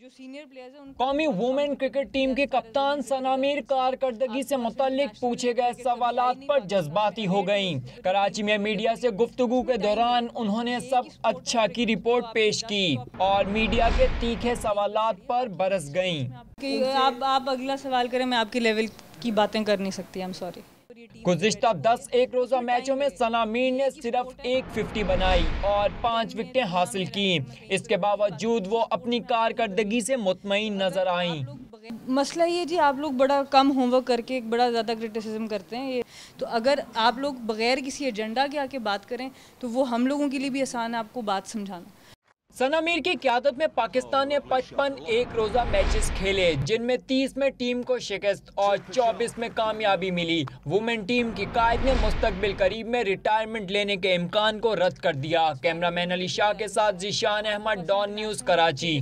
जो senior players हैं कौमी वुमेन क्रिकेट टीम के कप्तान सनामीर कारकर्दगी से मुतलिक पूछे गए सवाल पर जज्बाती हो गई कराची में मीडिया से गुफ्तगु के दौरान उन्होंने सब अच्छा की रिपोर्ट पेश की और मीडिया के तीखे सवाल पर बरस गई आप आप अगला सवाल करें मैं आपके लेवल की बातें कर नहीं सकती आई एम सॉरी गुजशत दस एक रोजा मैचों में सना मीर ने सिर्फ़ एक फिफ्टी बनाई और पाँच विकटें हासिल की। इसके बावजूद वो अपनी कारकर्दगी से मुतमिन नज़र आई। मसला ये जी आप लोग बड़ा कम होमवर्क करके एक बड़ा ज़्यादा क्रिटिसिज्म करते हैं ये। तो अगर आप लोग बगैर किसी एजेंडा के आके बात करें तो वो हम लोगों के लिए भी आसान है आपको बात समझाना। सना मीर की क्यादत में पाकिस्तान ने पचपन एक रोजा मैचेस खेले, जिनमें 30 में टीम को शिकस्त और 24 में कामयाबी मिली। वुमेन टीम की कायद ने मुस्तकबिल करीब में रिटायरमेंट लेने के इम्कान को रद्द कर दिया। कैमरामैन अली शाह के साथ जिशान अहमद, डॉन न्यूज़ कराची।